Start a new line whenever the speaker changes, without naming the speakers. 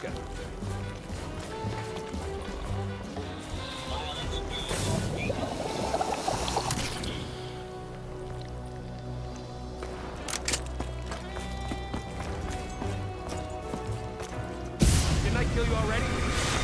Alaska. Didn't I kill you already?